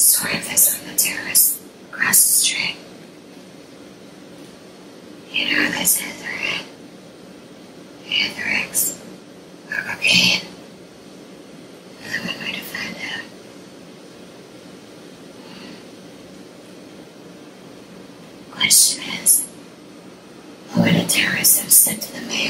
Sort of this on the terrace across the street. You know this is right? Anthrax or cocaine. Another one way to find out. Question is, who would a terrorist have sent to the mayor?